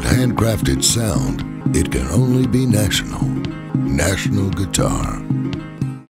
that handcrafted sound, it can only be National. National Guitar.